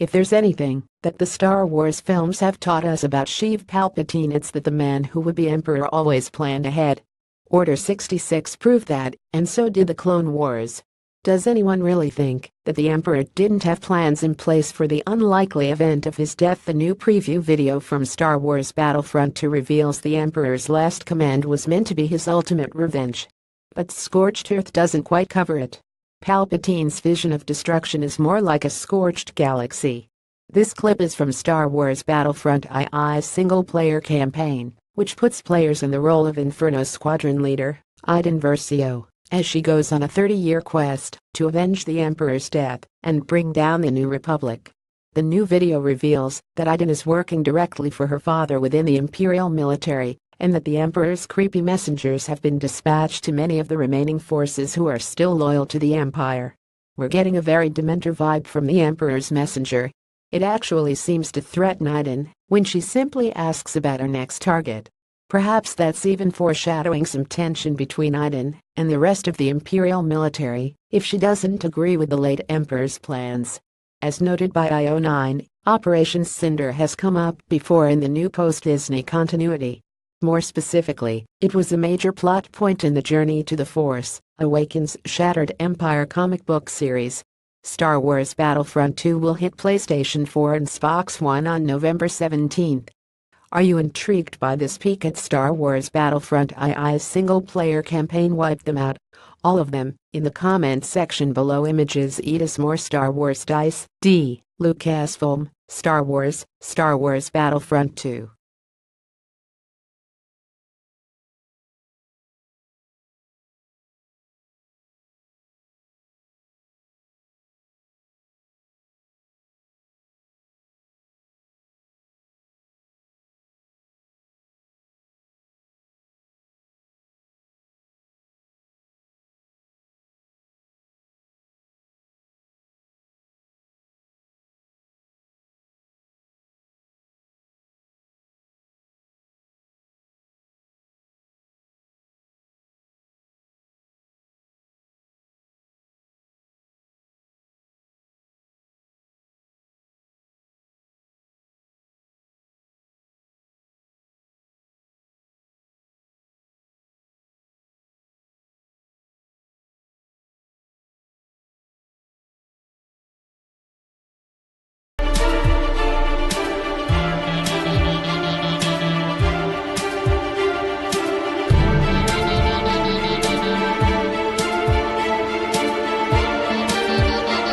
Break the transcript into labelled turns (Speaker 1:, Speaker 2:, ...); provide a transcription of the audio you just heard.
Speaker 1: If there's anything that the Star Wars films have taught us about Sheev Palpatine it's that the man who would be emperor always planned ahead. Order 66 proved that, and so did the Clone Wars. Does anyone really think that the Emperor didn't have plans in place for the unlikely event of his death? The new preview video from Star Wars Battlefront 2 reveals the Emperor's last command was meant to be his ultimate revenge. But Scorched Earth doesn't quite cover it. Palpatine's vision of destruction is more like a scorched galaxy. This clip is from Star Wars Battlefront II's single-player campaign, which puts players in the role of Inferno Squadron leader, Iden Versio as she goes on a 30-year quest to avenge the Emperor's death and bring down the New Republic. The new video reveals that Iden is working directly for her father within the Imperial military and that the Emperor's creepy messengers have been dispatched to many of the remaining forces who are still loyal to the Empire. We're getting a very Dementor vibe from the Emperor's messenger. It actually seems to threaten Iden when she simply asks about her next target. Perhaps that's even foreshadowing some tension between Iden and the rest of the Imperial military if she doesn't agree with the late Emperor's plans. As noted by IO9, Operation Cinder has come up before in the new post-Disney continuity. More specifically, it was a major plot point in the Journey to the Force Awakens Shattered Empire comic book series. Star Wars Battlefront 2 will hit PlayStation 4 and Xbox One on November 17. Are you intrigued by this peek at Star Wars Battlefront II's single-player campaign? Wipe them out, all of them, in the comments section below images eat more Star Wars dice, D, Lucasfilm, Star Wars, Star Wars Battlefront 2.